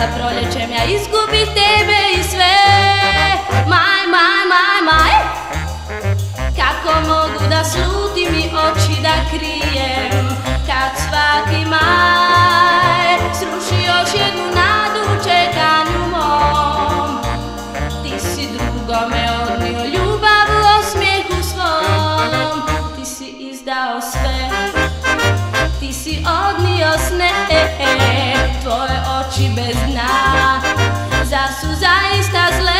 sa proljećem ja izgubi tebe i sve. Maj, maj, maj, maj Kako mogu da slutim i oči da krijem? Kad svaki maj sruši još jednu nadu čekanju mom Ti si drugome odnio ljubav u osmijehu svom. Ti si izdao sve Ti si odnio sne Tvoje oči bez dna. Zar su zaista zle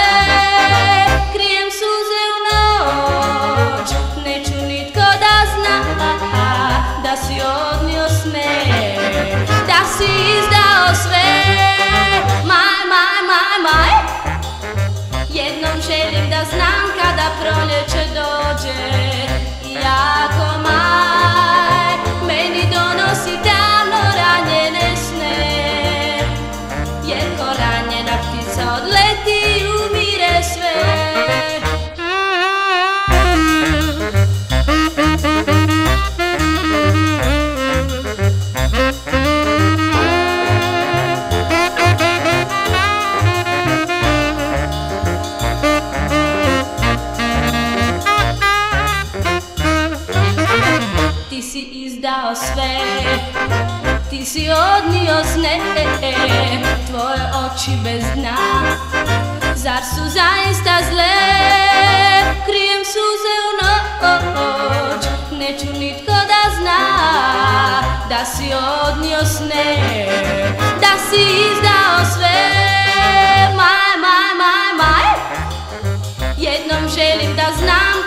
Si izdao sve. Ti si odnio sne Tvoje oči bez dna. Zar su zaista zle? Krijem suze u noć Neću nitko da zna Da si odnio sne Da si izdao sve. Maj, maj, maj, maj Jednom želim da znam